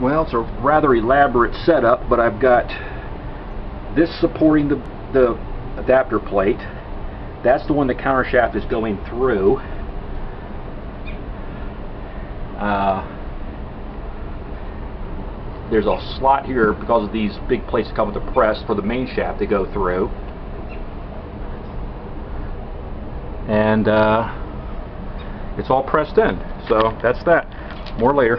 well, it's a rather elaborate setup, but I've got this supporting the, the adapter plate. That's the one the counter shaft is going through. Uh, there's a slot here because of these big plates that come with the press for the main shaft to go through. And uh, it's all pressed in. So that's that. More later.